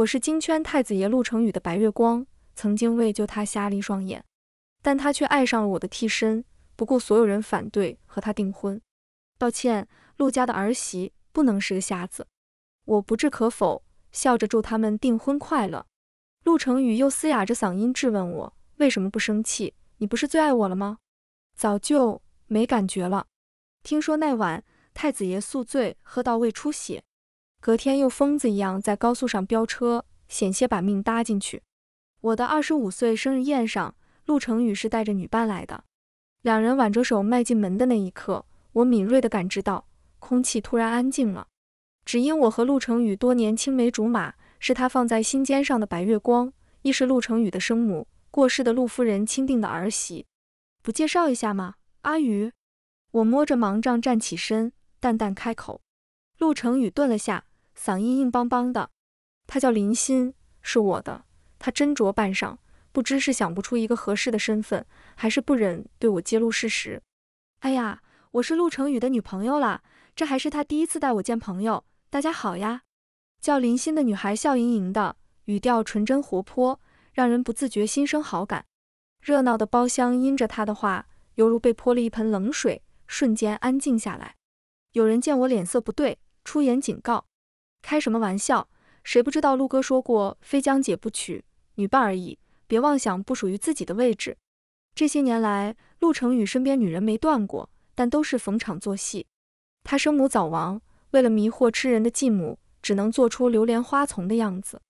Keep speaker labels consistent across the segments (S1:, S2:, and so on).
S1: 我是金圈太子爷陆成宇的白月光，曾经为救他瞎了一双眼，但他却爱上了我的替身，不顾所有人反对和他订婚。抱歉，陆家的儿媳不能是个瞎子。我不置可否，笑着祝他们订婚快乐。陆成宇又嘶哑着嗓音质问我：“为什么不生气？你不是最爱我了吗？”早就没感觉了。听说那晚太子爷宿醉，喝到胃出血，隔天又疯子一样在高速上飙车，险些把命搭进去。我的二十五岁生日宴上，陆成宇是带着女伴来的。两人挽着手迈进门的那一刻，我敏锐地感知到空气突然安静了，只因我和陆成宇多年青梅竹马。是他放在心尖上的白月光，亦是陆成宇的生母，过世的陆夫人钦定的儿媳。不介绍一下吗？阿宇，我摸着盲杖站起身，淡淡开口。陆成宇顿了下，嗓音硬邦邦的：“他叫林欣，是我的。”他斟酌半晌，不知是想不出一个合适的身份，还是不忍对我揭露事实。哎呀，我是陆成宇的女朋友啦，这还是他第一次带我见朋友。大家好呀。叫林欣的女孩笑盈盈的，语调纯真活泼，让人不自觉心生好感。热闹的包厢因着她的话，犹如被泼了一盆冷水，瞬间安静下来。有人见我脸色不对，出言警告：“开什么玩笑？谁不知道陆哥说过，非江姐不娶，女伴而已，别妄想不属于自己的位置。”这些年来，陆成宇身边女人没断过，但都是逢场作戏。他生母早亡，为了迷惑吃人的继母。只能做出流连花丛的样子，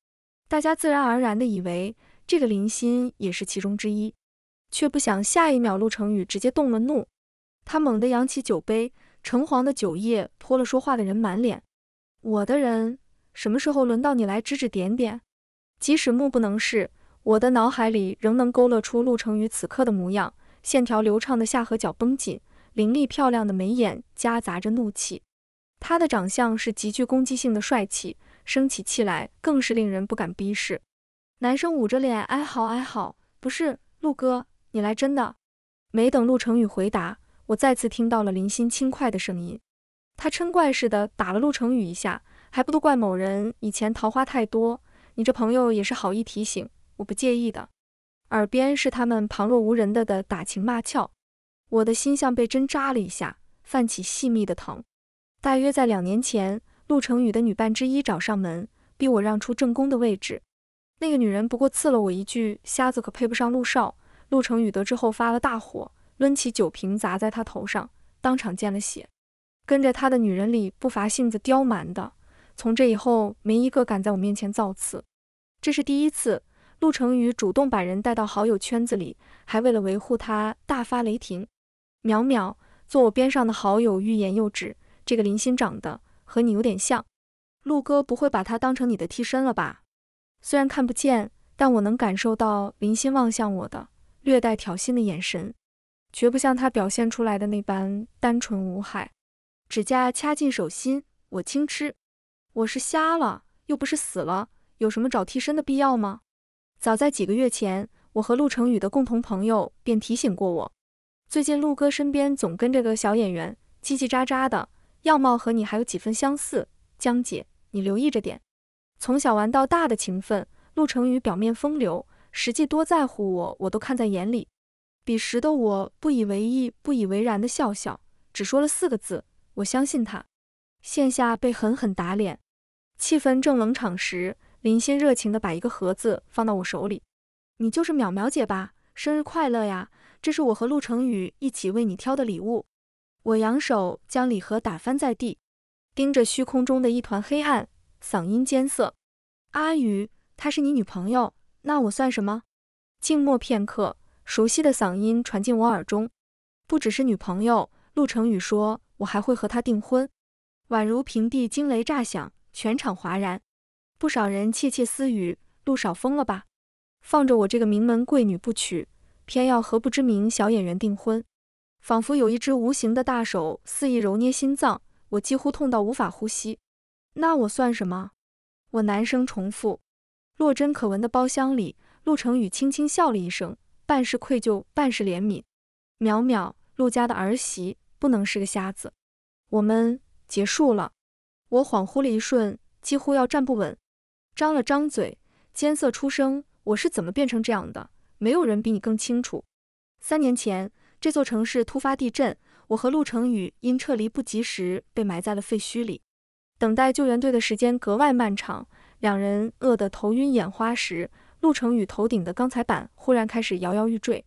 S1: 大家自然而然地以为这个林欣也是其中之一，却不想下一秒陆成宇直接动了怒，他猛地扬起酒杯，橙黄的酒液泼了说话的人满脸。我的人，什么时候轮到你来指指点点？即使目不能视，我的脑海里仍能勾勒出陆成宇此刻的模样：线条流畅的下颌角绷紧，凌厉漂亮的眉眼夹杂着怒气。他的长相是极具攻击性的帅气，生起气来更是令人不敢逼视。男生捂着脸哀嚎哀嚎：“不是陆哥，你来真的？”没等陆成宇回答，我再次听到了林欣轻快的声音。他嗔怪似的打了陆成宇一下，还不都怪某人以前桃花太多？你这朋友也是好意提醒，我不介意的。耳边是他们旁若无人的的打情骂俏，我的心像被针扎了一下，泛起细密的疼。大约在两年前，陆成宇的女伴之一找上门，逼我让出正宫的位置。那个女人不过刺了我一句：“瞎子可配不上陆少。”陆成宇得知后发了大火，抡起酒瓶砸在他头上，当场见了血。跟着他的女人里不乏性子刁蛮的，从这以后没一个敢在我面前造次。这是第一次，陆成宇主动把人带到好友圈子里，还为了维护他大发雷霆。淼淼，坐我边上的好友欲言又止。这个林欣长得和你有点像，陆哥不会把他当成你的替身了吧？虽然看不见，但我能感受到林欣望向我的略带挑衅的眼神，绝不像他表现出来的那般单纯无害。指甲掐进手心，我轻吃。我是瞎了，又不是死了，有什么找替身的必要吗？早在几个月前，我和陆成宇的共同朋友便提醒过我，最近陆哥身边总跟着个小演员，叽叽喳喳的。样貌和你还有几分相似，江姐，你留意着点。从小玩到大的情分，陆成宇表面风流，实际多在乎我，我都看在眼里。彼时的我不以为意，不以为然的笑笑，只说了四个字：我相信他。线下被狠狠打脸，气氛正冷场时，林欣热情地把一个盒子放到我手里：“你就是淼淼姐吧？生日快乐呀！这是我和陆成宇一起为你挑的礼物。”我扬手将礼盒打翻在地，盯着虚空中的一团黑暗，嗓音艰涩：“阿宇，她是你女朋友，那我算什么？”静默片刻，熟悉的嗓音传进我耳中：“不只是女朋友。”陆成宇说：“我还会和他订婚。”宛如平地惊雷炸响，全场哗然，不少人窃窃私语：“陆少疯了吧？放着我这个名门贵女不娶，偏要和不知名小演员订婚。”仿佛有一只无形的大手肆意揉捏心脏，我几乎痛到无法呼吸。那我算什么？我男声重复。洛真可闻的包厢里，陆成宇轻轻笑了一声，半是愧疚，半是怜悯。淼淼，陆家的儿媳不能是个瞎子。我们结束了。我恍惚了一瞬，几乎要站不稳。张了张嘴，艰涩出声：“我是怎么变成这样的？没有人比你更清楚。三年前，这座城市突发地震，我和陆成宇因撤离不及时被埋在了废墟里。等待救援队的时间格外漫长，两人饿得头晕眼花时，陆成宇头顶的钢材板忽然开始摇摇欲坠。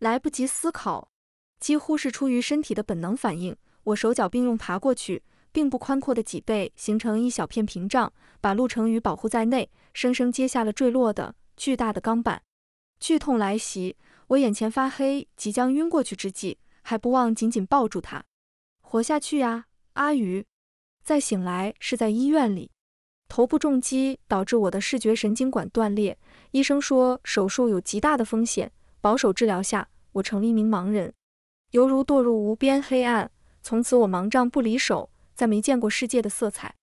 S1: 来不及思考，几乎是出于身体的本能反应，我手脚并用爬过去。”并不宽阔的脊背形成一小片屏障，把陆成宇保护在内，生生接下了坠落的巨大的钢板。剧痛来袭，我眼前发黑，即将晕过去之际，还不忘紧紧抱住他。活下去呀，阿宇！再醒来是在医院里，头部重击导致我的视觉神经管断裂，医生说手术有极大的风险，保守治疗下，我成了一名盲人，犹如堕入无边黑暗。从此我盲杖不离手。再没见过世界的色彩，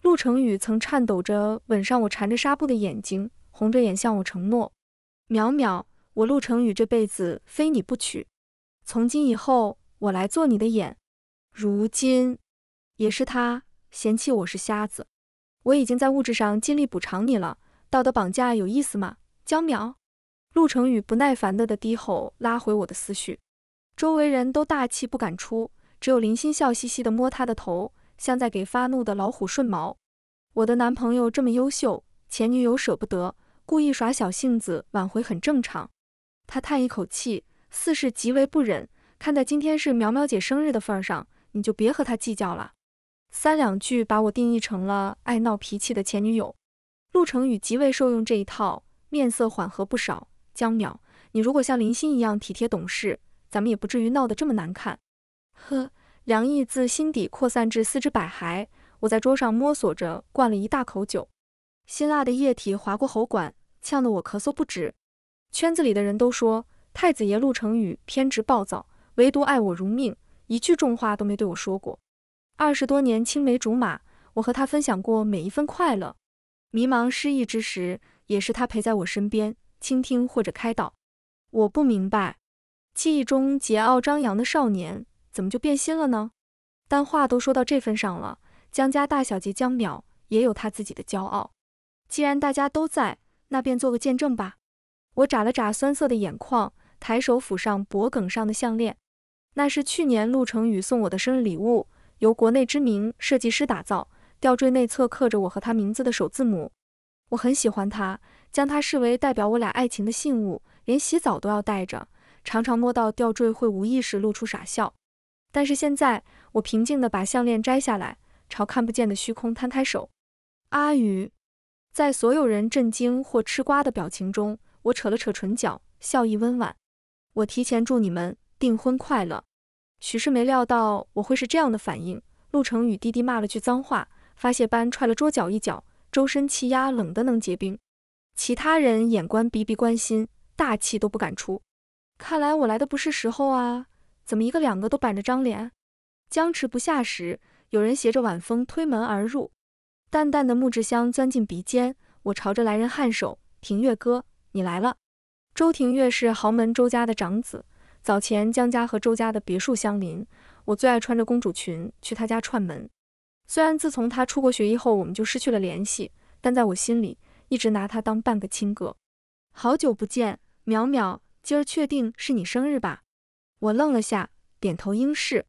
S1: 陆成宇曾颤抖着吻上我缠着纱布的眼睛，红着眼向我承诺：“淼淼，我陆成宇这辈子非你不娶，从今以后我来做你的眼。”如今，也是他嫌弃我是瞎子。我已经在物质上尽力补偿你了，道德绑架有意思吗？江淼，陆成宇不耐烦的的低吼，拉回我的思绪。周围人都大气不敢出，只有林心笑嘻嘻的摸他的头。像在给发怒的老虎顺毛。我的男朋友这么优秀，前女友舍不得，故意耍小性子挽回很正常。他叹一口气，似是极为不忍。看在今天是苗苗姐生日的份上，你就别和他计较了。三两句把我定义成了爱闹脾气的前女友。陆成宇极为受用这一套，面色缓和不少。江淼，你如果像林欣一样体贴懂事，咱们也不至于闹得这么难看。呵。凉意自心底扩散至四肢百骸，我在桌上摸索着灌了一大口酒，辛辣的液体划过喉管，呛得我咳嗽不止。圈子里的人都说太子爷陆成宇偏执暴躁，唯独爱我如命，一句重话都没对我说过。二十多年青梅竹马，我和他分享过每一份快乐，迷茫失意之时，也是他陪在我身边，倾听或者开导。我不明白，记忆中桀骜张扬的少年。怎么就变心了呢？但话都说到这份上了，江家大小姐江淼也有她自己的骄傲。既然大家都在，那便做个见证吧。我眨了眨酸涩的眼眶，抬手抚上脖颈上的项链，那是去年陆成宇送我的生日礼物，由国内知名设计师打造，吊坠内侧刻着我和他名字的首字母。我很喜欢它，将它视为代表我俩爱情的信物，连洗澡都要带着，常常摸到吊坠会无意识露出傻笑。但是现在，我平静地把项链摘下来，朝看不见的虚空摊开手。阿宇，在所有人震惊或吃瓜的表情中，我扯了扯唇角，笑意温婉。我提前祝你们订婚快乐。许是没料到我会是这样的反应，陆成宇低低骂了句脏话，发泄般踹了桌角一脚，周身气压冷得能结冰。其他人眼观鼻鼻关心，大气都不敢出。看来我来的不是时候啊。怎么一个两个都板着张脸？僵持不下时，有人携着晚风推门而入，淡淡的木质香钻进鼻尖。我朝着来人颔首：“庭月哥，你来了。”周庭月是豪门周家的长子，早前江家和周家的别墅相邻，我最爱穿着公主裙去他家串门。虽然自从他出国学医后，我们就失去了联系，但在我心里一直拿他当半个亲哥。好久不见，淼淼，今儿确定是你生日吧？我愣了下，点头应是。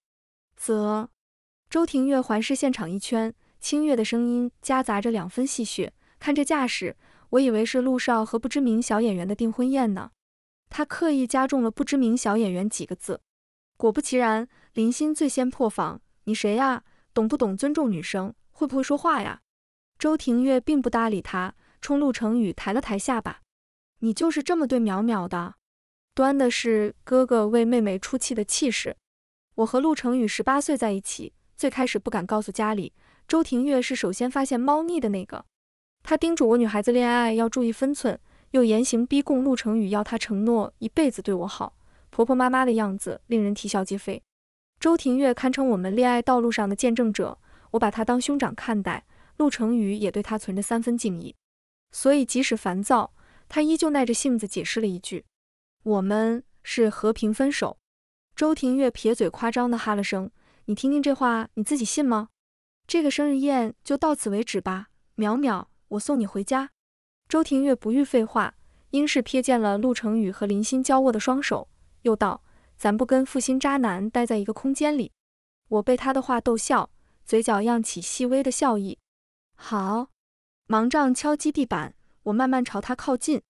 S1: 则，周庭月环视现场一圈，清越的声音夹杂着两分戏谑。看这架势，我以为是陆少和不知名小演员的订婚宴呢。他刻意加重了“不知名小演员”几个字。果不其然，林欣最先破防：“你谁呀？懂不懂尊重女生？会不会说话呀？”周庭月并不搭理他，冲陆成宇抬了抬下巴：“你就是这么对淼淼的？”端的是哥哥为妹妹出气的气势。我和陆成宇十八岁在一起，最开始不敢告诉家里，周庭月是首先发现猫腻的那个。他叮嘱我女孩子恋爱要注意分寸，又严刑逼供陆成宇要他承诺一辈子对我好，婆婆妈妈的样子令人啼笑皆非。周庭月堪称我们恋爱道路上的见证者，我把他当兄长看待，陆成宇也对他存着三分敬意，所以即使烦躁，他依旧耐着性子解释了一句。我们是和平分手。周庭月撇嘴夸张的哈了声，你听听这话，你自己信吗？这个生日宴就到此为止吧。淼淼，我送你回家。周庭月不欲废话，应是瞥见了陆成宇和林欣交握的双手，又道：“咱不跟负心渣男待在一个空间里。”我被他的话逗笑，嘴角漾起细微的笑意。好，盲杖敲击地板，我慢慢朝他靠近，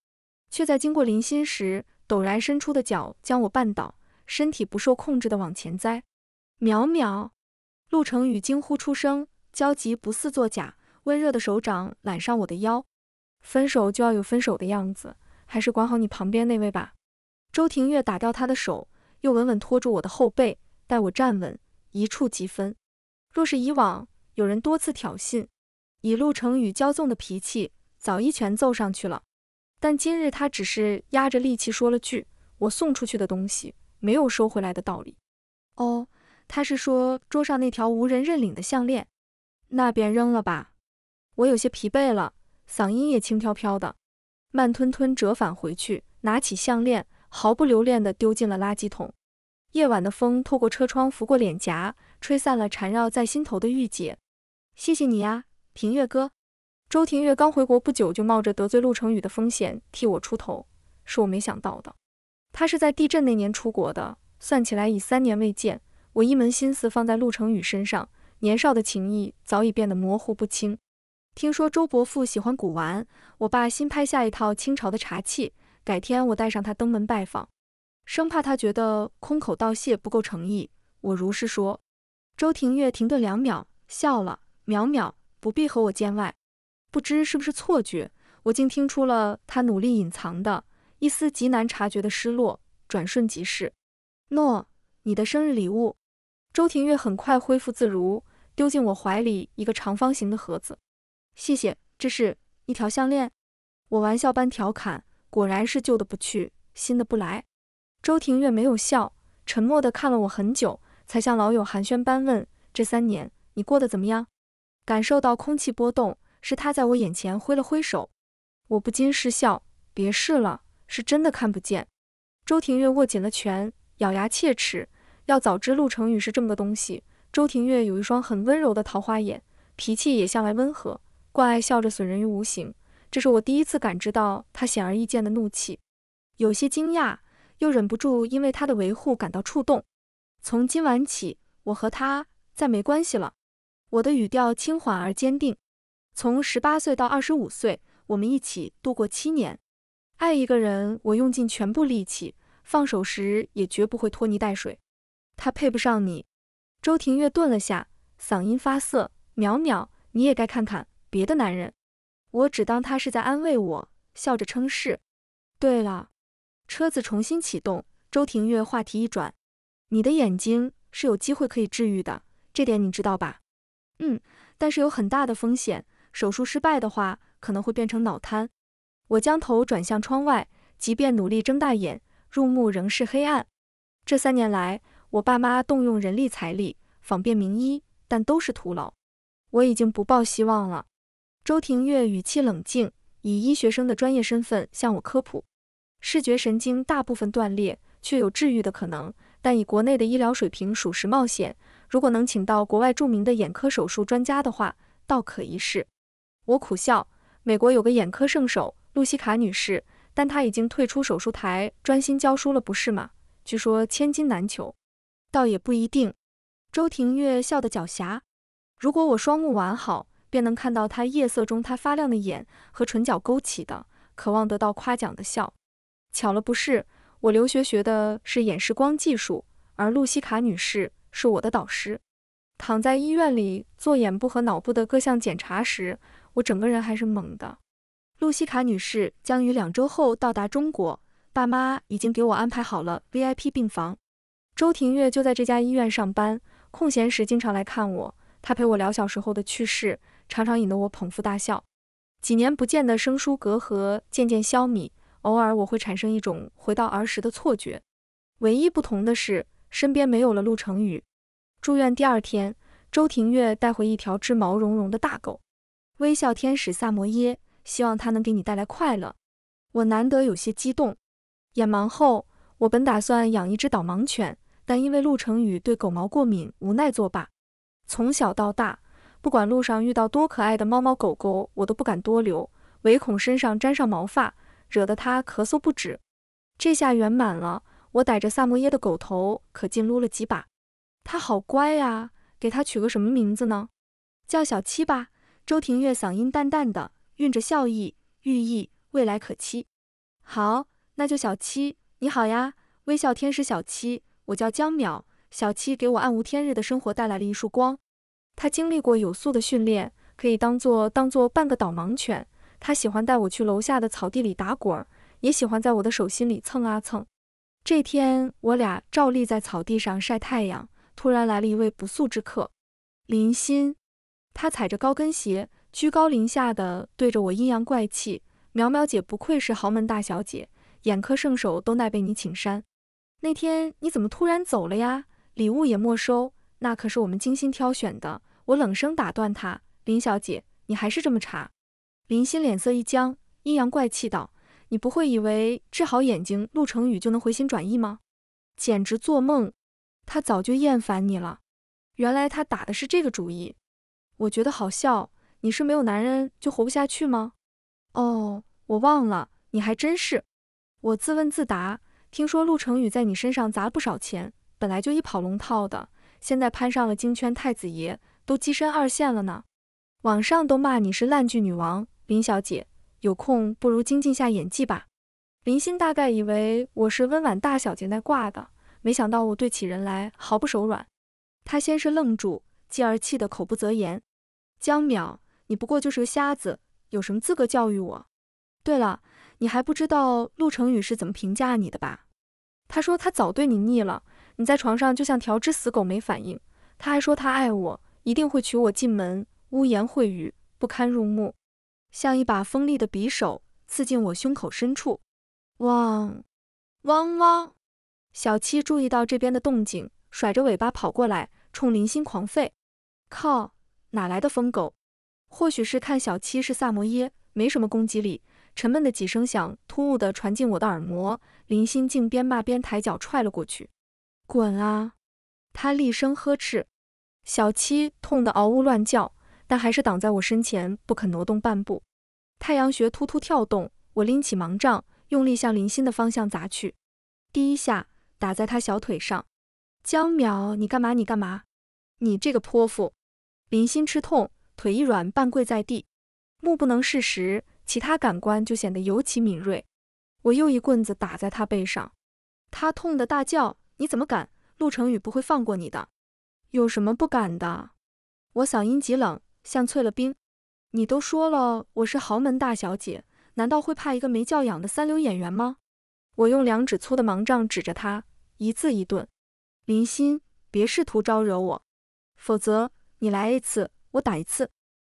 S1: 却在经过林欣时，陡然伸出的脚将我绊倒，身体不受控制的往前栽。淼淼，陆成宇惊呼出声，焦急不似作假，温热的手掌揽上我的腰。分手就要有分手的样子，还是管好你旁边那位吧。周庭月打掉他的手，又稳稳拖住我的后背，待我站稳，一触即分。若是以往有人多次挑衅，以陆成宇骄纵的脾气，早一拳揍上去了。但今日他只是压着力气说了句：“我送出去的东西，没有收回来的道理。”哦，他是说桌上那条无人认领的项链，那便扔了吧。我有些疲惫了。嗓音也轻飘飘的，慢吞吞折返回去，拿起项链，毫不留恋地丢进了垃圾桶。夜晚的风透过车窗拂过脸颊，吹散了缠绕在心头的郁结。谢谢你呀，庭月哥。周庭月刚回国不久，就冒着得罪陆成宇的风险替我出头，是我没想到的。他是在地震那年出国的，算起来已三年未见。我一门心思放在陆成宇身上，年少的情谊早已变得模糊不清。听说周伯父喜欢古玩，我爸新拍下一套清朝的茶器，改天我带上他登门拜访，生怕他觉得空口道谢不够诚意。我如是说。周庭月停顿两秒，笑了：“淼淼，不必和我见外。”不知是不是错觉，我竟听出了他努力隐藏的一丝极难察觉的失落，转瞬即逝。诺，你的生日礼物。周庭月很快恢复自如，丢进我怀里一个长方形的盒子。谢谢，这是一条项链。我玩笑般调侃，果然是旧的不去，新的不来。周庭月没有笑，沉默地看了我很久，才像老友寒暄般问：“这三年你过得怎么样？”感受到空气波动，是他在我眼前挥了挥手。我不禁失笑，别试了，是真的看不见。周庭月握紧了拳，咬牙切齿。要早知陆成宇是这么个东西。周庭月有一双很温柔的桃花眼，脾气也向来温和。惯爱笑着损人于无形，这是我第一次感知到他显而易见的怒气，有些惊讶，又忍不住因为他的维护感到触动。从今晚起，我和他再没关系了。我的语调轻缓而坚定。从十八岁到二十五岁，我们一起度过七年。爱一个人，我用尽全部力气，放手时也绝不会拖泥带水。他配不上你。周庭月顿了下，嗓音发涩：“淼淼，你也该看看。”别的男人，我只当他是在安慰我，笑着称是。对了，车子重新启动，周庭月话题一转：“你的眼睛是有机会可以治愈的，这点你知道吧？”“嗯，但是有很大的风险，手术失败的话可能会变成脑瘫。”我将头转向窗外，即便努力睁大眼，入目仍是黑暗。这三年来，我爸妈动用人力财力，访遍名医，但都是徒劳。我已经不抱希望了。周庭月语气冷静，以医学生的专业身份向我科普：视觉神经大部分断裂，却有治愈的可能，但以国内的医疗水平，属实冒险。如果能请到国外著名的眼科手术专家的话，倒可一试。我苦笑：美国有个眼科圣手露西卡女士，但她已经退出手术台，专心教书了，不是吗？据说千金难求，倒也不一定。周庭月笑得狡黠：如果我双目完好。便能看到他夜色中他发亮的眼和唇角勾起的渴望得到夸奖的笑。巧了不是，我留学学的是眼视光技术，而露西卡女士是我的导师。躺在医院里做眼部和脑部的各项检查时，我整个人还是懵的。露西卡女士将于两周后到达中国，爸妈已经给我安排好了 VIP 病房。周庭月就在这家医院上班，空闲时经常来看我。她陪我聊小时候的趣事。常常引得我捧腹大笑，几年不见的生疏隔阂渐渐消弭，偶尔我会产生一种回到儿时的错觉。唯一不同的是，身边没有了陆成宇。住院第二天，周庭月带回一条只毛茸茸的大狗，微笑天使萨摩耶，希望它能给你带来快乐。我难得有些激动。眼盲后，我本打算养一只导盲犬，但因为陆成宇对狗毛过敏，无奈作罢。从小到大。不管路上遇到多可爱的猫猫狗狗，我都不敢多留，唯恐身上沾上毛发，惹得他咳嗽不止。这下圆满了，我逮着萨摩耶的狗头可劲撸了几把。它好乖呀，给它取个什么名字呢？叫小七吧。周庭月嗓音淡淡的，蕴着笑意，寓意未来可期。好，那就小七。你好呀，微笑天使小七，我叫江淼。小七给我暗无天日的生活带来了一束光。他经历过有素的训练，可以当做当做半个导盲犬。他喜欢带我去楼下的草地里打滚，也喜欢在我的手心里蹭啊蹭。这天，我俩照例在草地上晒太阳，突然来了一位不速之客，林欣。他踩着高跟鞋，居高临下的对着我阴阳怪气：“苗苗姐不愧是豪门大小姐，眼科圣手都耐被你请山。那天你怎么突然走了呀？礼物也没收，那可是我们精心挑选的。”我冷声打断他：“林小姐，你还是这么查？”林欣脸色一僵，阴阳怪气道：“你不会以为治好眼睛，陆成宇就能回心转意吗？简直做梦！他早就厌烦你了。原来他打的是这个主意。我觉得好笑。你是没有男人就活不下去吗？哦，我忘了，你还真是。我自问自答。听说陆成宇在你身上砸了不少钱，本来就一跑龙套的，现在攀上了京圈太子爷。”都跻身二线了呢，网上都骂你是烂剧女王，林小姐有空不如精进下演技吧。林欣大概以为我是温婉大小姐那挂的，没想到我对起人来毫不手软。他先是愣住，继而气得口不择言。江淼，你不过就是个瞎子，有什么资格教育我？对了，你还不知道陆成宇是怎么评价你的吧？他说他早对你腻了，你在床上就像条只死狗没反应。他还说他爱我。一定会娶我进门，污言秽语不堪入目，像一把锋利的匕首刺进我胸口深处。汪，汪汪！小七注意到这边的动静，甩着尾巴跑过来，冲林心狂吠。靠，哪来的疯狗？或许是看小七是萨摩耶，没什么攻击力。沉闷的几声响突兀地传进我的耳膜，林心竟边骂边抬脚踹了过去。滚啊！他厉声呵斥。小七痛得嗷呜乱叫，但还是挡在我身前，不肯挪动半步。太阳穴突突跳动，我拎起盲杖，用力向林欣的方向砸去。第一下打在他小腿上。江淼，你干嘛？你干嘛？你这个泼妇！林欣吃痛，腿一软，半跪在地。目不能视时，其他感官就显得尤其敏锐。我又一棍子打在他背上，他痛得大叫：“你怎么敢？陆成宇不会放过你的！”有什么不敢的？我嗓音极冷，像淬了冰。你都说了我是豪门大小姐，难道会怕一个没教养的三流演员吗？我用两指粗的盲杖指着他，一字一顿：林欣，别试图招惹我，否则你来一次，我打一次。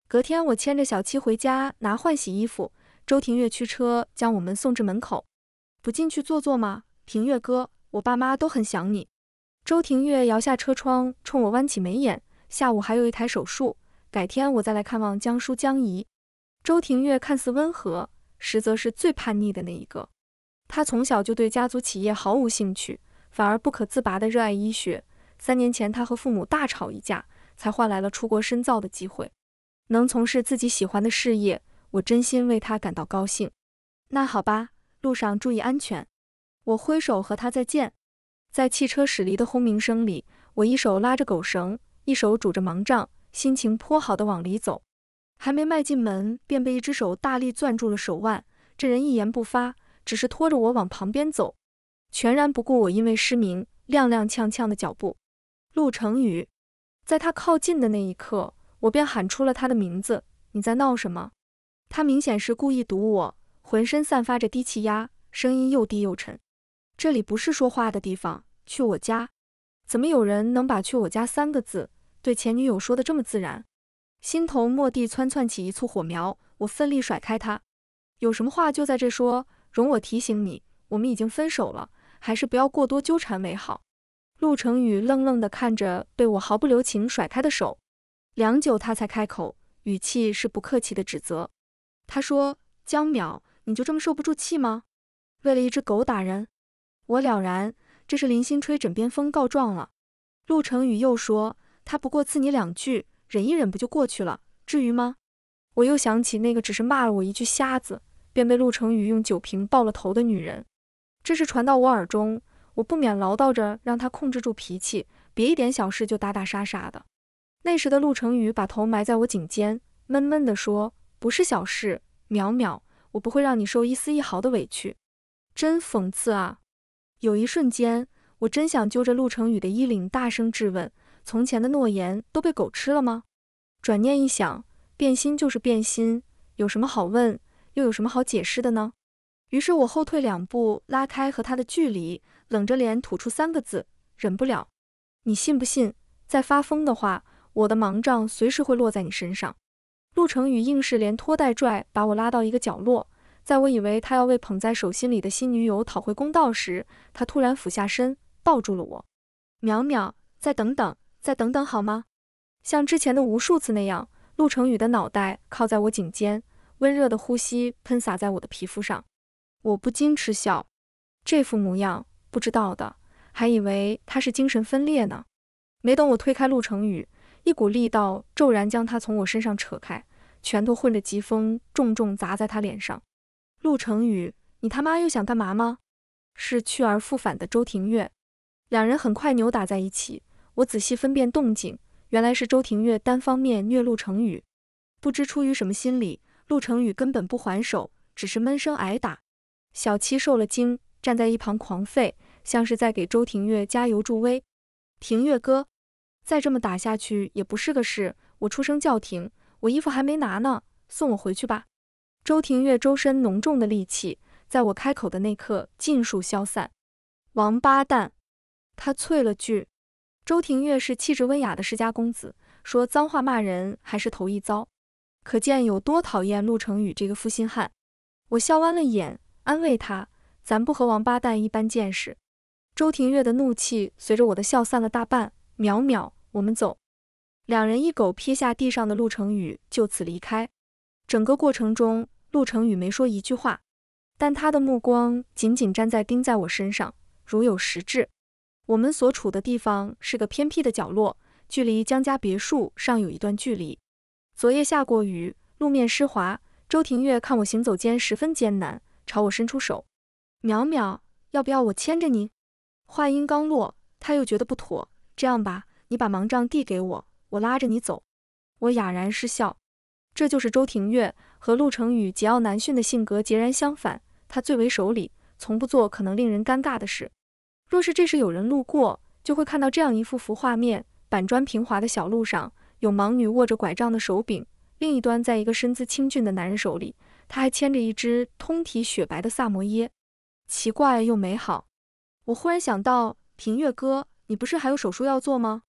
S1: 隔天，我牵着小七回家拿换洗衣服，周庭月驱车将我们送至门口。不进去坐坐吗？庭月哥，我爸妈都很想你。周庭月摇下车窗，冲我弯起眉眼。下午还有一台手术，改天我再来看望江叔江姨。周庭月看似温和，实则是最叛逆的那一个。他从小就对家族企业毫无兴趣，反而不可自拔地热爱医学。三年前，他和父母大吵一架，才换来了出国深造的机会。能从事自己喜欢的事业，我真心为他感到高兴。那好吧，路上注意安全。我挥手和他再见。在汽车驶离的轰鸣声里，我一手拉着狗绳，一手拄着盲杖，心情颇好的往里走。还没迈进门，便被一只手大力攥住了手腕。这人一言不发，只是拖着我往旁边走，全然不顾我因为失明踉踉跄跄的脚步。陆成宇，在他靠近的那一刻，我便喊出了他的名字。你在闹什么？他明显是故意堵我，浑身散发着低气压，声音又低又沉。这里不是说话的地方，去我家。怎么有人能把“去我家”三个字对前女友说的这么自然？心头蓦地窜窜起一簇火苗，我奋力甩开他。有什么话就在这说，容我提醒你，我们已经分手了，还是不要过多纠缠为好。陆成宇愣愣地看着被我毫不留情甩开的手，良久，他才开口，语气是不客气的指责。他说：“江淼，你就这么受不住气吗？为了一只狗打人？”我了然，这是林星吹枕边风告状了。陆成宇又说，他不过刺你两句，忍一忍不就过去了，至于吗？我又想起那个只是骂了我一句瞎子，便被陆成宇用酒瓶爆了头的女人，这事传到我耳中，我不免唠叨着让他控制住脾气，别一点小事就打打杀杀的。那时的陆成宇把头埋在我颈间，闷闷地说：“不是小事，淼淼，我不会让你受一丝一毫的委屈。”真讽刺啊！有一瞬间，我真想揪着陆成宇的衣领，大声质问：从前的诺言都被狗吃了吗？转念一想，变心就是变心，有什么好问，又有什么好解释的呢？于是我后退两步，拉开和他的距离，冷着脸吐出三个字：忍不了。你信不信？再发疯的话，我的盲杖随时会落在你身上。陆成宇硬是连拖带拽把我拉到一个角落。在我以为他要为捧在手心里的新女友讨回公道时，他突然俯下身抱住了我。淼淼，再等等，再等等好吗？像之前的无数次那样，陆成宇的脑袋靠在我颈间，温热的呼吸喷洒在我的皮肤上。我不禁嗤笑，这副模样，不知道的还以为他是精神分裂呢。没等我推开陆成宇，一股力道骤然将他从我身上扯开，拳头混着疾风，重重砸在他脸上。陆成宇，你他妈又想干嘛吗？是去而复返的周庭月。两人很快扭打在一起。我仔细分辨动静，原来是周庭月单方面虐陆成宇。不知出于什么心理，陆成宇根本不还手，只是闷声挨打。小七受了惊，站在一旁狂吠，像是在给周庭月加油助威。庭月哥，再这么打下去也不是个事。我出声叫停。我衣服还没拿呢，送我回去吧。周庭月周身浓重的戾气，在我开口的那刻尽数消散。王八蛋！他啐了句。周庭月是气质温雅的世家公子，说脏话骂人还是头一遭，可见有多讨厌陆成宇这个负心汉。我笑弯了眼，安慰他：“咱不和王八蛋一般见识。”周庭月的怒气随着我的笑散了大半。淼淼，我们走。两人一狗撇下地上的陆成宇，就此离开。整个过程中，陆成宇没说一句话，但他的目光紧紧粘在盯在我身上，如有实质。我们所处的地方是个偏僻的角落，距离江家别墅尚有一段距离。昨夜下过雨，路面湿滑。周庭月看我行走间十分艰难，朝我伸出手：“淼淼，要不要我牵着你？”话音刚落，他又觉得不妥：“这样吧，你把盲杖递给我，我拉着你走。”我哑然失笑。这就是周庭月和陆成宇桀骜难驯的性格截然相反。他最为守礼，从不做可能令人尴尬的事。若是这时有人路过，就会看到这样一幅幅画面：板砖平滑的小路上，有盲女握着拐杖的手柄，另一端在一个身姿清俊的男人手里，他还牵着一只通体雪白的萨摩耶，奇怪又美好。我忽然想到，庭月哥，你不是还有手术要做吗？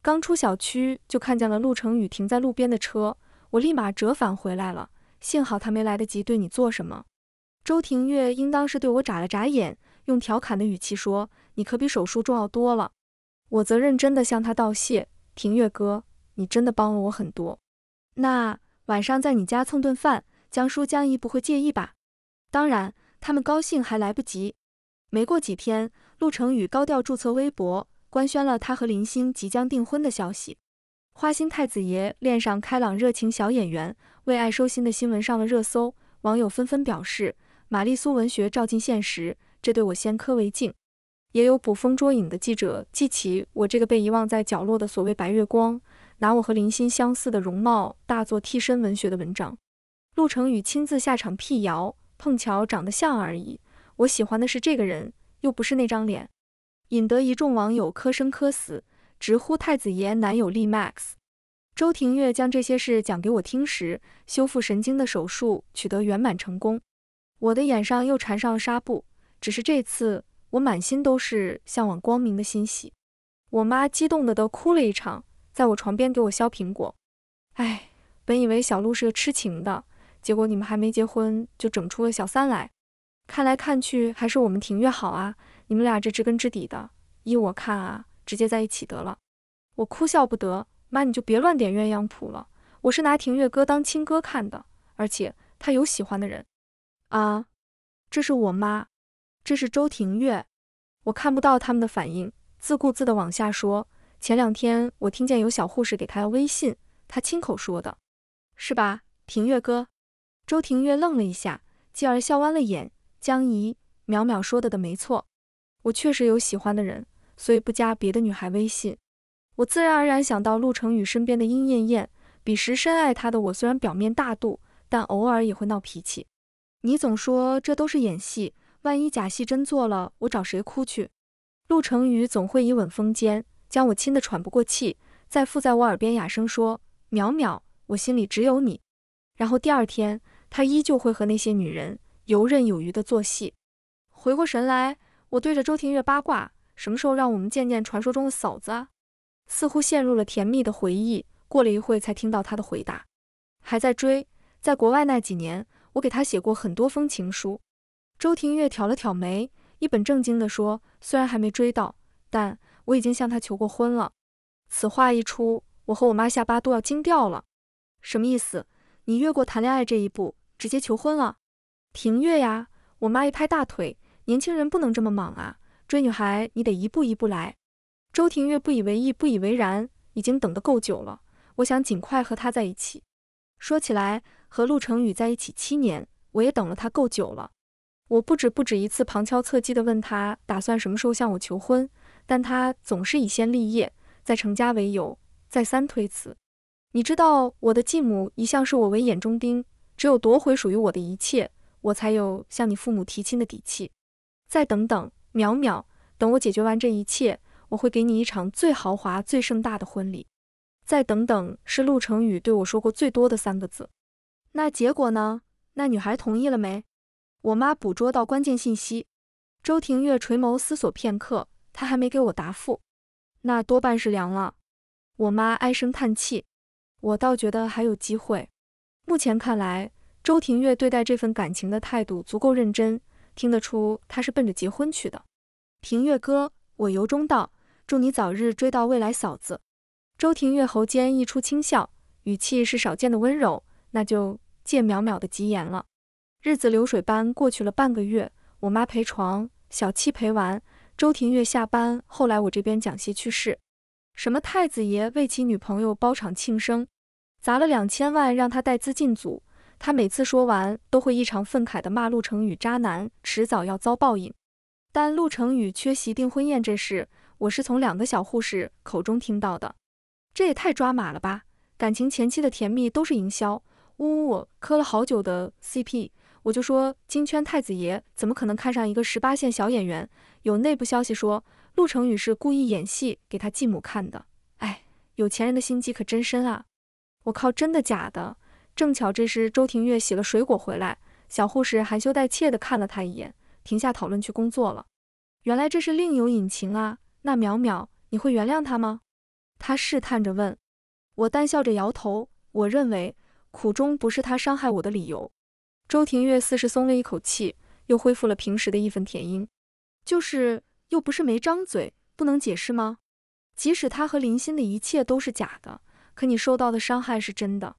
S1: 刚出小区就看见了陆成宇停在路边的车。我立马折返回来了，幸好他没来得及对你做什么。周庭月应当是对我眨了眨眼，用调侃的语气说：“你可比手术重要多了。”我则认真的向他道谢：“庭月哥，你真的帮了我很多。那晚上在你家蹭顿饭，江叔江姨不会介意吧？”当然，他们高兴还来不及。没过几天，陆成宇高调注册微博，官宣了他和林星即将订婚的消息。花心太子爷恋上开朗热情小演员，为爱收心的新闻上了热搜，网友纷纷表示玛丽苏文学照进现实，这对我先科为敬。也有捕风捉影的记者记起我这个被遗忘在角落的所谓白月光，拿我和林欣相似的容貌大做替身文学的文章。陆成宇亲自下场辟谣，碰巧长得像而已。我喜欢的是这个人，又不是那张脸，引得一众网友磕生磕死。直呼太子爷男友力 max。周庭月将这些事讲给我听时，修复神经的手术取得圆满成功。我的眼上又缠上了纱布，只是这次我满心都是向往光明的欣喜。我妈激动的都哭了一场，在我床边给我削苹果。哎，本以为小鹿是个痴情的，结果你们还没结婚就整出了小三来。看来看去还是我们庭月好啊，你们俩这知根知底的，依我看啊。直接在一起得了，我哭笑不得。妈，你就别乱点鸳鸯谱了。我是拿庭月哥当亲哥看的，而且他有喜欢的人。啊，这是我妈，这是周庭月。我看不到他们的反应，自顾自的往下说。前两天我听见有小护士给他要微信，他亲口说的，是吧，庭月哥？周庭月愣了一下，继而笑弯了眼。江怡，淼淼说的的没错，我确实有喜欢的人，所以不加别的女孩微信。我自然而然想到陆成宇身边的殷艳艳，彼时深爱他的我虽然表面大度，但偶尔也会闹脾气。你总说这都是演戏，万一假戏真做了，我找谁哭去？陆成宇总会以吻封缄，将我亲得喘不过气，再附在我耳边哑声说：“淼淼，我心里只有你。”然后第二天，他依旧会和那些女人游刃有余地做戏。回过神来，我对着周庭月八卦：“什么时候让我们见见传说中的嫂子啊？”似乎陷入了甜蜜的回忆。过了一会，才听到他的回答：“还在追，在国外那几年。”我给他写过很多封情书。周庭月挑了挑眉，一本正经地说：“虽然还没追到，但我已经向他求过婚了。”此话一出，我和我妈下巴都要惊掉了。什么意思？你越过谈恋爱这一步，直接求婚了？庭月呀！我妈一拍大腿：“年轻人不能这么莽啊！追女孩你得一步一步来。”周庭月不以为意，不以为然：“已经等得够久了，我想尽快和他在一起。”说起来。和陆成宇在一起七年，我也等了他够久了。我不止不止一次旁敲侧击地问他打算什么时候向我求婚，但他总是以先立业再成家为由，再三推辞。你知道我的继母一向视我为眼中钉，只有夺回属于我的一切，我才有向你父母提亲的底气。再等等，淼淼，等我解决完这一切，我会给你一场最豪华、最盛大的婚礼。再等等，是陆成宇对我说过最多的三个字。那结果呢？那女孩同意了没？我妈捕捉到关键信息。周庭月垂眸思索片刻，她还没给我答复。那多半是凉了。我妈唉声叹气。我倒觉得还有机会。目前看来，周庭月对待这份感情的态度足够认真，听得出他是奔着结婚去的。庭月哥，我由衷道，祝你早日追到未来嫂子。周庭月喉间溢出轻笑，语气是少见的温柔。那就。借淼淼的吉言了。日子流水般过去了半个月，我妈陪床，小七陪玩，周庭月下班。后来我这边讲些趣事，什么太子爷为其女朋友包场庆生，砸了两千万让他带资进组。他每次说完都会异常愤慨地骂陆成宇渣男，迟早要遭报应。但陆成宇缺席订婚宴这事，我是从两个小护士口中听到的。这也太抓马了吧！感情前期的甜蜜都是营销。呜呜，磕了好久的 CP，我就说金圈太子爷怎么可能看上一个十八线小演员？有内部消息说陆成宇是故意演戏给他继母看的。哎，有钱人的心机可真深啊！我靠，真的假的？正巧这时周庭月洗了水果回来，小护士含羞带怯的看了他一眼，停下讨论去工作了。原来这是另有隐情啊！那淼淼，你会原谅他吗？他试探着问。我淡笑着摇头，我认为。苦衷不是他伤害我的理由。周庭月似是松了一口气，又恢复了平时的义愤填膺。就是又不是没张嘴，不能解释吗？即使他和林欣的一切都是假的，可你受到的伤害是真的，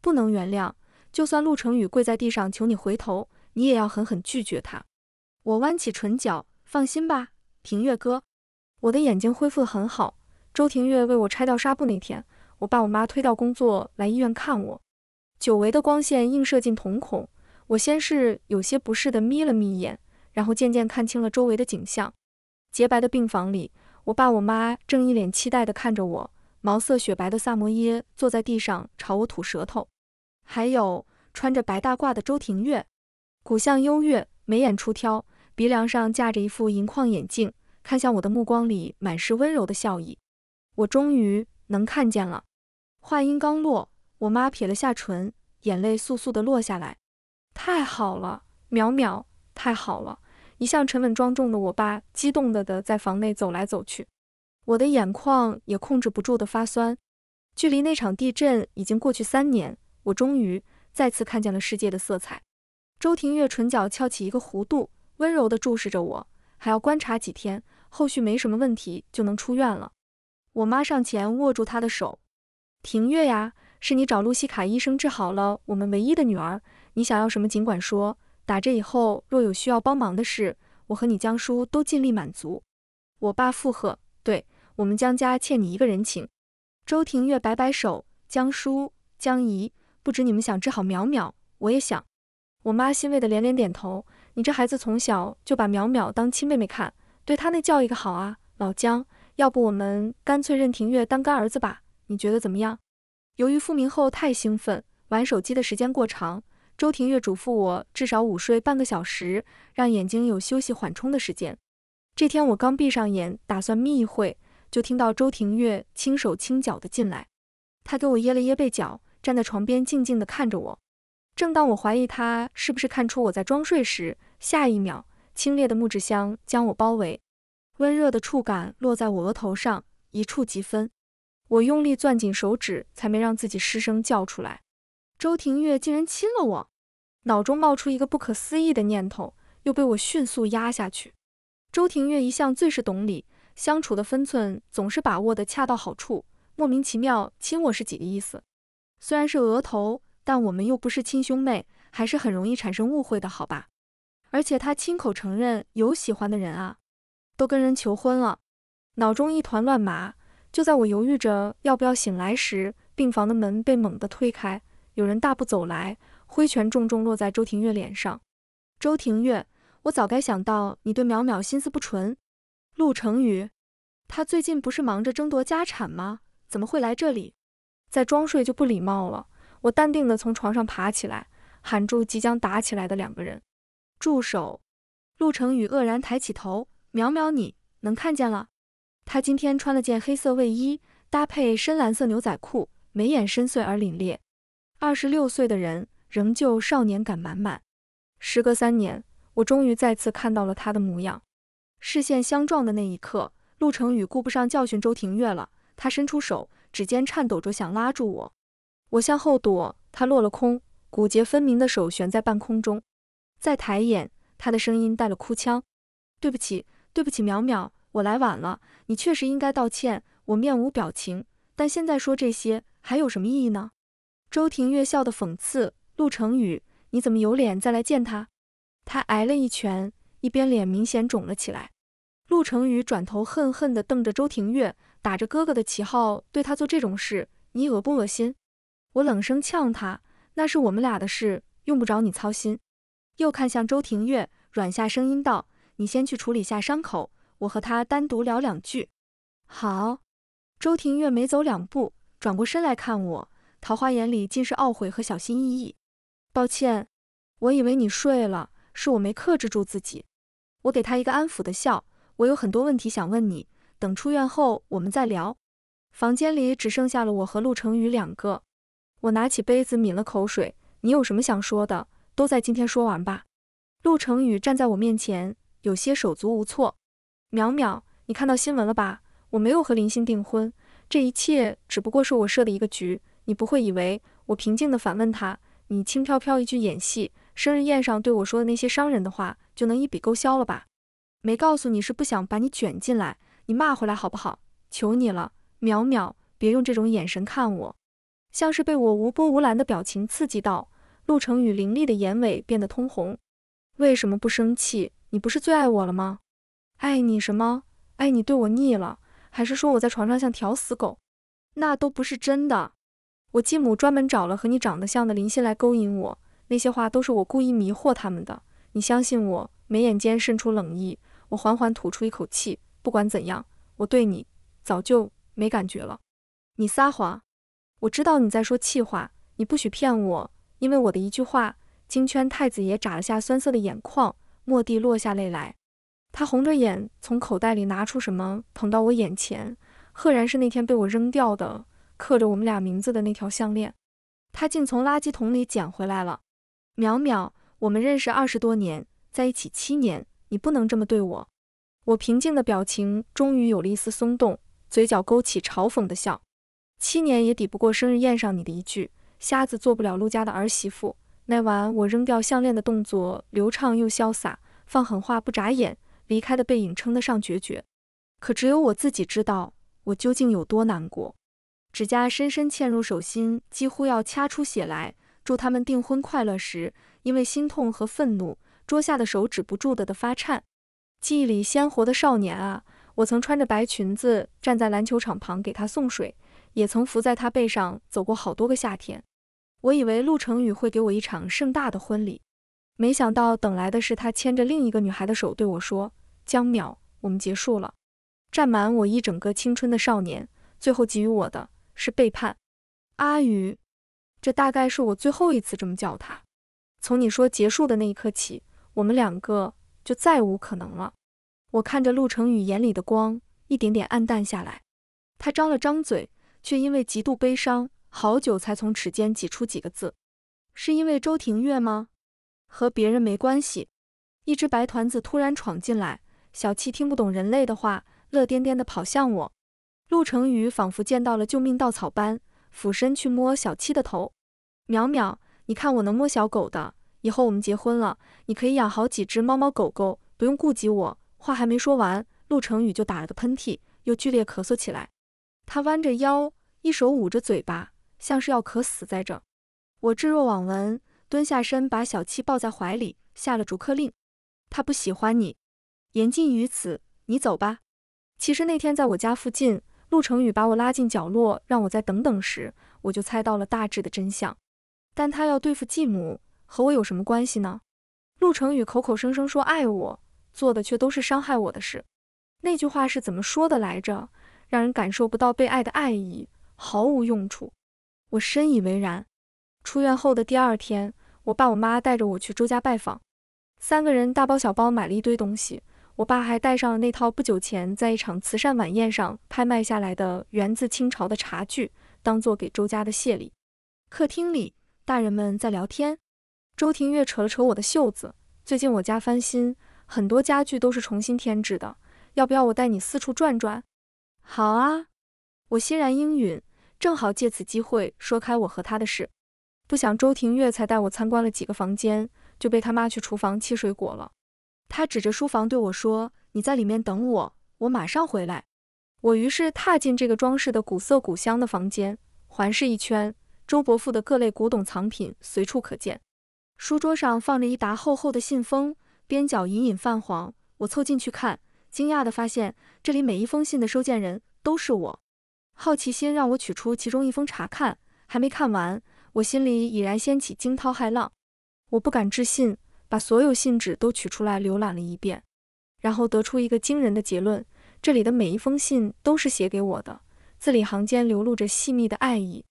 S1: 不能原谅。就算陆成宇跪在地上求你回头，你也要狠狠拒绝他。我弯起唇角，放心吧，庭月哥，我的眼睛恢复得很好。周庭月为我拆掉纱布那天，我爸我妈推掉工作来医院看我。久违的光线映射进瞳孔，我先是有些不适的眯了眯眼，然后渐渐看清了周围的景象。洁白的病房里，我爸我妈正一脸期待地看着我。毛色雪白的萨摩耶坐在地上朝我吐舌头，还有穿着白大褂的周庭月，骨相优越，眉眼出挑，鼻梁上架着一副银框眼镜，看向我的目光里满是温柔的笑意。我终于能看见了。话音刚落。我妈撇了下唇，眼泪簌簌地落下来。太好了，淼淼，太好了！一向沉稳庄重的我爸，激动的的在房内走来走去。我的眼眶也控制不住的发酸。距离那场地震已经过去三年，我终于再次看见了世界的色彩。周庭月唇角翘起一个弧度，温柔地注视着我。还要观察几天，后续没什么问题就能出院了。我妈上前握住他的手，庭月呀。是你找露西卡医生治好了我们唯一的女儿，你想要什么尽管说。打这以后若有需要帮忙的事，我和你江叔都尽力满足。我爸附和，我们江家欠你一个人情。周庭月摆摆手，江叔、江姨，不止你们想治好淼淼，我也想。我妈欣慰的连连点头。你这孩子从小就把淼淼当亲妹妹看，对她那叫一个好啊！老江，要不我们干脆认庭月当干儿子吧？你觉得怎么样？由于复明后太兴奋，玩手机的时间过长，周庭月嘱咐我至少午睡半个小时，让眼睛有休息缓冲的时间。这天我刚闭上眼，打算眯一会，就听到周庭月轻手轻脚的进来。他给我掖了掖被角，站在床边静静地看着我。正当我怀疑他是不是看出我在装睡时，下一秒，清冽的木质香将我包围，温热的触感落在我额头上，一触即分。我用力攥紧手指，才没让自己失声叫出来。周庭月竟然亲了我，脑中冒出一个不可思议的念头，又被我迅速压下去。周庭月一向最是懂礼，相处的分寸总是把握的恰到好处。莫名其妙亲我是几个意思？虽然是额头，但我们又不是亲兄妹，还是很容易产生误会的，好吧？而且他亲口承认有喜欢的人啊，都跟人求婚了，脑中一团乱麻。就在我犹豫着要不要醒来时，病房的门被猛地推开，有人大步走来，挥拳重重落在周庭月脸上。周庭月，我早该想到你对淼淼心思不纯。陆成宇，他最近不是忙着争夺家产吗？怎么会来这里？再装睡就不礼貌了。我淡定地从床上爬起来，喊住即将打起来的两个人：“住手！”陆成宇愕然抬起头：“淼淼，你能看见了？”他今天穿了件黑色卫衣，搭配深蓝色牛仔裤，眉眼深邃而凛冽。二十六岁的人，仍旧少年感满满。时隔三年，我终于再次看到了他的模样。视线相撞的那一刻，陆成宇顾不上教训周庭月了。他伸出手，指尖颤抖着想拉住我，我向后躲，他落了空，骨节分明的手悬在半空中。再抬眼，他的声音带了哭腔：“对不起，对不起，淼淼，我来晚了，你确实应该道歉。”我面无表情，但现在说这些还有什么意义呢？周庭月笑得讽刺：“陆成宇，你怎么有脸再来见他？”他挨了一拳，一边脸明显肿了起来。陆成宇转头恨恨地瞪着周庭月。打着哥哥的旗号对他做这种事，你恶不恶心？我冷声呛他：“那是我们俩的事，用不着你操心。”又看向周庭月，软下声音道：“你先去处理下伤口，我和他单独聊两句。”好。周庭月没走两步，转过身来看我，桃花眼里尽是懊悔和小心翼翼。抱歉，我以为你睡了，是我没克制住自己。我给他一个安抚的笑，我有很多问题想问你。等出院后我们再聊。房间里只剩下了我和陆成宇两个。我拿起杯子抿了口水。你有什么想说的？都在今天说完吧。陆成宇站在我面前，有些手足无措。淼淼，你看到新闻了吧？我没有和林欣订婚，这一切只不过是我设的一个局。你不会以为……我平静地反问他。你轻飘飘一句演戏，生日宴上对我说的那些伤人的话，就能一笔勾销了吧？没告诉你是不想把你卷进来。你骂回来好不好？求你了，淼淼，别用这种眼神看我，像是被我无波无澜的表情刺激到。陆成宇凌厉的眼尾变得通红。为什么不生气？你不是最爱我了吗？爱你什么？爱你对我腻了，还是说我在床上像条死狗？那都不是真的。我继母专门找了和你长得像的林欣来勾引我，那些话都是我故意迷惑他们的。你相信我？眉眼间渗出冷意，我缓缓吐出一口气。不管怎样，我对你早就没感觉了。你撒谎，我知道你在说气话。你不许骗我，因为我的一句话。金圈太子爷眨了下酸涩的眼眶，蓦地落下泪来。他红着眼从口袋里拿出什么，捧到我眼前，赫然是那天被我扔掉的刻着我们俩名字的那条项链。他竟从垃圾桶里捡回来了。淼淼，我们认识二十多年，在一起七年，你不能这么对我。我平静的表情终于有了一丝松动，嘴角勾起嘲讽的笑。七年也抵不过生日宴上你的一句“瞎子做不了陆家的儿媳妇”。那晚我扔掉项链的动作流畅又潇洒，放狠话不眨眼，离开的背影称得上决绝。可只有我自己知道我究竟有多难过。指甲深深嵌入手心，几乎要掐出血来。祝他们订婚快乐时，因为心痛和愤怒，桌下的手止不住的的发颤。记忆里鲜活的少年啊，我曾穿着白裙子站在篮球场旁给他送水，也曾伏在他背上走过好多个夏天。我以为陆成宇会给我一场盛大的婚礼，没想到等来的是他牵着另一个女孩的手对我说：“江淼，我们结束了。”占满我一整个青春的少年，最后给予我的是背叛。阿宇，这大概是我最后一次这么叫他。从你说结束的那一刻起，我们两个就再无可能了。我看着陆成宇眼里的光一点点暗淡下来，他张了张嘴，却因为极度悲伤，好久才从齿间挤出几个字：“是因为周庭月吗？和别人没关系。”一只白团子突然闯进来，小七听不懂人类的话。乐颠颠地跑向我，陆成宇仿佛见到了救命稻草般，俯身去摸小七的头。淼淼，你看我能摸小狗的，以后我们结婚了，你可以养好几只猫猫狗狗，不用顾及我。话还没说完，陆成宇就打了个喷嚏，又剧烈咳嗽起来。他弯着腰，一手捂着嘴巴，像是要渴死在这。我置若罔闻，蹲下身把小七抱在怀里，下了逐客令。他不喜欢你，言尽于此，你走吧。其实那天在我家附近，陆成宇把我拉进角落，让我再等等时，我就猜到了大致的真相。但他要对付继母，和我有什么关系呢？陆成宇口口声声说爱我，做的却都是伤害我的事。那句话是怎么说的来着？让人感受不到被爱的爱意，毫无用处。我深以为然。出院后的第二天，我爸我妈带着我去周家拜访，三个人大包小包买了一堆东西。我爸还带上了那套不久前在一场慈善晚宴上拍卖下来的源自清朝的茶具，当做给周家的谢礼。客厅里，大人们在聊天。周庭月扯了扯我的袖子：“最近我家翻新，很多家具都是重新添置的，要不要我带你四处转转？”“好啊！”我欣然应允，正好借此机会说开我和他的事。不想周庭月才带我参观了几个房间，就被他妈去厨房切水果了。他指着书房对我说：“你在里面等我，我马上回来。”我于是踏进这个装饰的古色古香的房间，环视一圈，周伯父的各类古董藏品随处可见。书桌上放着一沓厚厚的信封，边角隐隐泛黄。我凑近去看，惊讶地发现这里每一封信的收件人都是我。好奇心让我取出其中一封查看，还没看完，我心里已然掀起惊涛骇浪。我不敢置信。把所有信纸都取出来浏览了一遍，然后得出一个惊人的结论：这里的每一封信都是写给我的，字里行间流露着细密的爱意。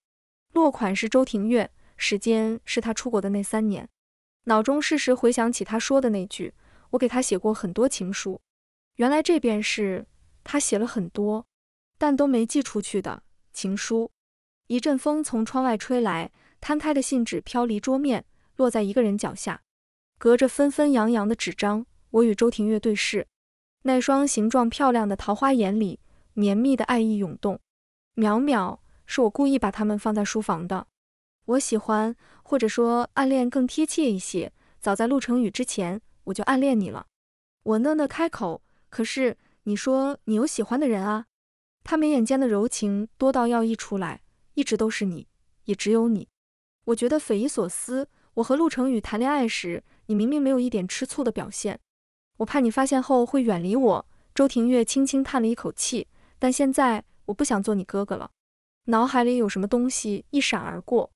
S1: 落款是周庭月，时间是他出国的那三年。脑中适时回想起他说的那句：“我给他写过很多情书。”原来这便是他写了很多，但都没寄出去的情书。一阵风从窗外吹来，摊开的信纸飘离桌面，落在一个人脚下。隔着纷纷扬扬的纸张，我与周庭月对视，那双形状漂亮的桃花眼里，绵密的爱意涌动。淼淼，是我故意把它们放在书房的。我喜欢，或者说暗恋更贴切一些。早在陆成宇之前，我就暗恋你了。我讷讷开口，可是你说你有喜欢的人啊？他眉眼间的柔情多到要溢出来，一直都是你，也只有你。我觉得匪夷所思。我和陆成宇谈恋爱时。你明明没有一点吃醋的表现，我怕你发现后会远离我。周庭月轻轻叹了一口气，但现在我不想做你哥哥了。脑海里有什么东西一闪而过，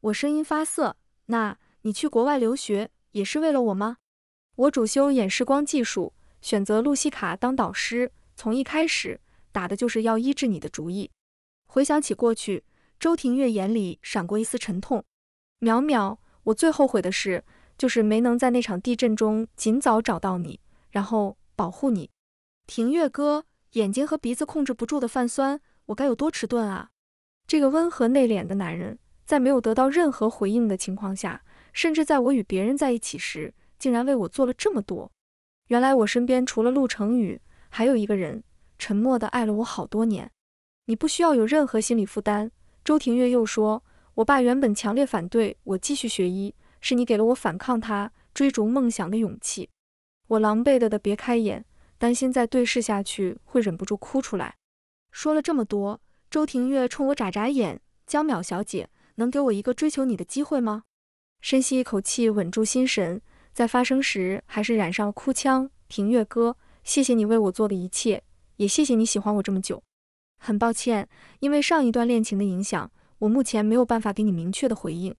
S1: 我声音发涩。那你去国外留学也是为了我吗？我主修演示光技术，选择露西卡当导师，从一开始打的就是要医治你的主意。回想起过去，周庭月眼里闪过一丝沉痛。淼淼，我最后悔的事。就是没能在那场地震中尽早找到你，然后保护你。庭月哥，眼睛和鼻子控制不住的泛酸，我该有多迟钝啊！这个温和内敛的男人，在没有得到任何回应的情况下，甚至在我与别人在一起时，竟然为我做了这么多。原来我身边除了陆成宇，还有一个人，沉默的爱了我好多年。你不需要有任何心理负担。周庭月又说，我爸原本强烈反对我继续学医。是你给了我反抗他、追逐梦想的勇气。我狼狈的的别开眼，担心再对视下去会忍不住哭出来。说了这么多，周庭月冲我眨眨眼。江淼小姐，能给我一个追求你的机会吗？深吸一口气，稳住心神，在发声时还是染上了哭腔。庭月哥，谢谢你为我做的一切，也谢谢你喜欢我这么久。很抱歉，因为上一段恋情的影响，我目前没有办法给你明确的回应。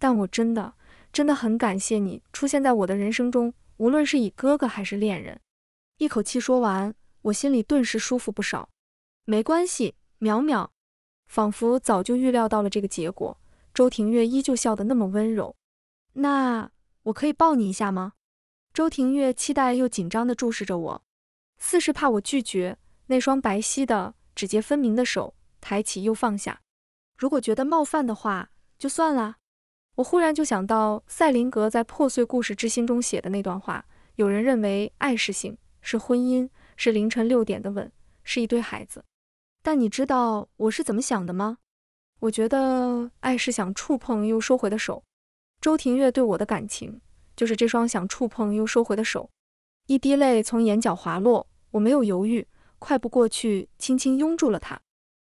S1: 但我真的，真的很感谢你出现在我的人生中，无论是以哥哥还是恋人。一口气说完，我心里顿时舒服不少。没关系，淼淼，仿佛早就预料到了这个结果。周庭月依旧笑得那么温柔。那我可以抱你一下吗？周庭月期待又紧张地注视着我，似是怕我拒绝。那双白皙的、指节分明的手抬起又放下。如果觉得冒犯的话，就算了。我忽然就想到赛林格在《破碎故事之心》中写的那段话：有人认为爱是性，是婚姻，是凌晨六点的吻，是一堆孩子。但你知道我是怎么想的吗？我觉得爱是想触碰又收回的手。周庭月对我的感情，就是这双想触碰又收回的手。一滴泪从眼角滑落，我没有犹豫，快步过去，轻轻拥住了他。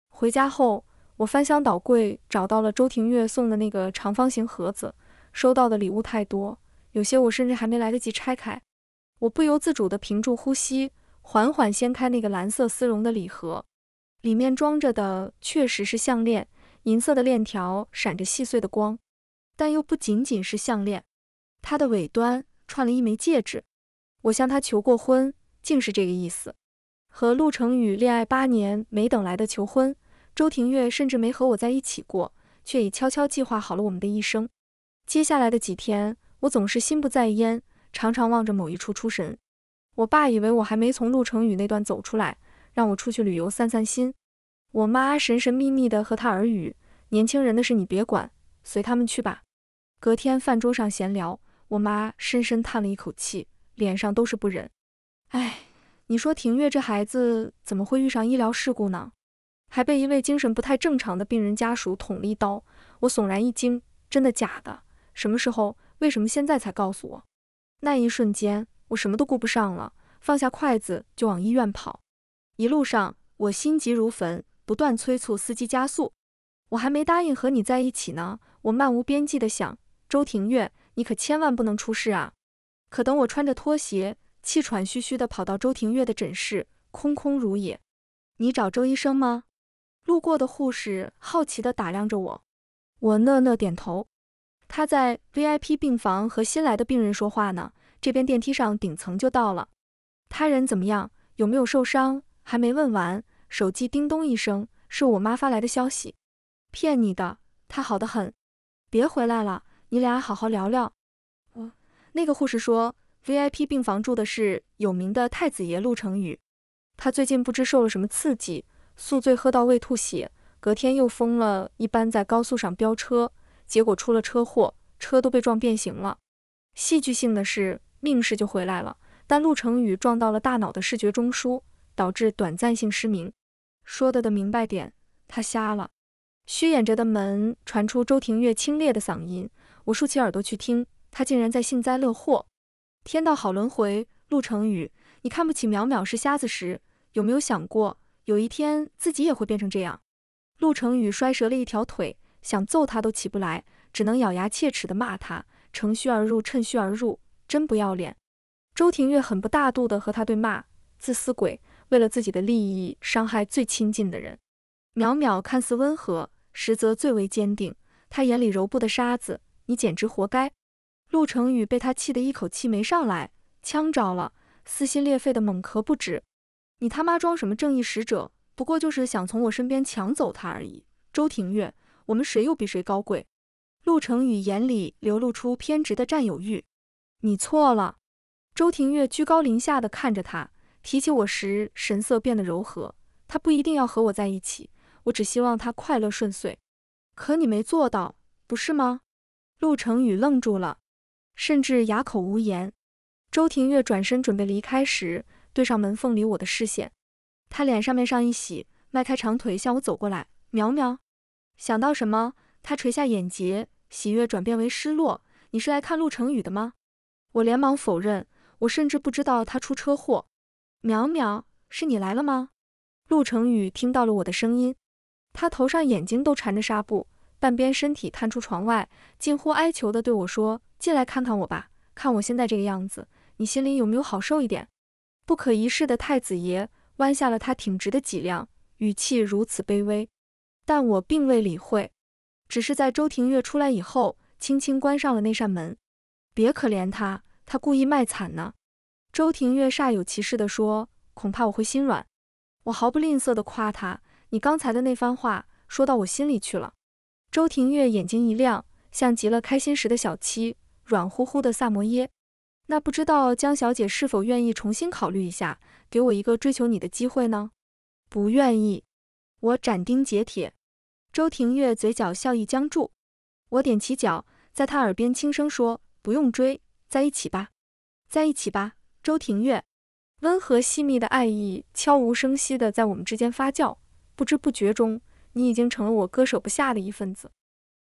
S1: 回家后，我翻箱倒柜，找到了周庭月送的那个长方形盒子。收到的礼物太多，有些我甚至还没来得及拆开。我不由自主地屏住呼吸，缓缓掀开那个蓝色丝绒的礼盒，里面装着的确实是项链，银色的链条闪着细碎的光。但又不仅仅是项链，它的尾端串了一枚戒指。我向他求过婚，竟是这个意思。和陆成宇恋爱八年，没等来的求婚。周庭月甚至没和我在一起过，却已悄悄计划好了我们的一生。接下来的几天，我总是心不在焉，常常望着某一处出神。我爸以为我还没从陆成宇那段走出来，让我出去旅游散散心。我妈神神秘秘地和他耳语：“年轻人的事你别管，随他们去吧。”隔天饭桌上闲聊，我妈深深叹了一口气，脸上都是不忍。哎，你说庭月这孩子怎么会遇上医疗事故呢？还被一位精神不太正常的病人家属捅了一刀。我悚然一惊，真的假的？什么时候？为什么现在才告诉我？那一瞬间，我什么都顾不上了，放下筷子就往医院跑。一路上，我心急如焚，不断催促司机加速。我还没答应和你在一起呢，我漫无边际的想。周庭月，你可千万不能出事啊！可等我穿着拖鞋，气喘吁吁地跑到周庭月的诊室，空空如也。你找周医生吗？路过的护士好奇地打量着我，我讷讷点头。他在 VIP 病房和新来的病人说话呢，这边电梯上顶层就到了。他人怎么样？有没有受伤？还没问完，手机叮咚一声，是我妈发来的消息。骗你的，他好得很。别回来了。你俩好好聊聊。我那个护士说，VIP 病房住的是有名的太子爷陆成宇，他最近不知受了什么刺激，宿醉喝到胃吐血，隔天又疯了一般在高速上飙车，结果出了车祸，车都被撞变形了。戏剧性的是，命是就回来了，但陆成宇撞到了大脑的视觉中枢，导致短暂性失明。说的的明白点，他瞎了。虚掩着的门传出周庭月清冽的嗓音。我竖起耳朵去听，他竟然在幸灾乐祸。天道好轮回，陆成宇，你看不起淼淼是瞎子时，有没有想过有一天自己也会变成这样？陆成宇摔折了一条腿，想揍他都起不来，只能咬牙切齿地骂他：乘虚而入，趁虚而入，真不要脸！周庭月很不大度地和他对骂：自私鬼，为了自己的利益伤害最亲近的人。淼淼看似温和，实则最为坚定，他眼里揉不得沙子。你简直活该！陆成宇被他气得一口气没上来，呛着了，撕心裂肺的猛咳不止。你他妈装什么正义使者？不过就是想从我身边抢走他而已。周庭月，我们谁又比谁高贵？陆成宇眼里流露出偏执的占有欲。你错了。周庭月居高临下的看着他，提起我时神色变得柔和。他不一定要和我在一起，我只希望他快乐顺遂。可你没做到，不是吗？陆成宇愣住了，甚至哑口无言。周庭月转身准备离开时，对上门缝里我的视线，他脸上面上一喜，迈开长腿向我走过来。苗苗，想到什么？他垂下眼睫，喜悦转变为失落。你是来看陆成宇的吗？我连忙否认，我甚至不知道他出车祸。淼淼，是你来了吗？陆成宇听到了我的声音，他头上眼睛都缠着纱布。半边身体探出床外，近乎哀求地对我说：“进来看看我吧，看我现在这个样子，你心里有没有好受一点？”不可一世的太子爷弯下了他挺直的脊梁，语气如此卑微。但我并未理会，只是在周庭月出来以后，轻轻关上了那扇门。别可怜他，他故意卖惨呢。周庭月煞有其事地说：“恐怕我会心软。”我毫不吝啬地夸他：“你刚才的那番话，说到我心里去了。”周庭月眼睛一亮，像极了开心时的小七，软乎乎的萨摩耶。那不知道江小姐是否愿意重新考虑一下，给我一个追求你的机会呢？不愿意。我斩钉截铁。周庭月嘴角笑意僵住，我踮起脚，在他耳边轻声说：“不用追，在一起吧，在一起吧。”周庭月，温和细密的爱意悄无声息地在我们之间发酵，不知不觉中，你已经成了我割舍不下的一份子。